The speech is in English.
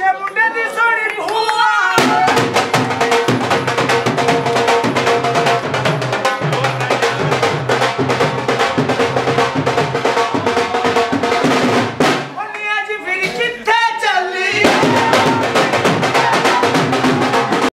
Chamber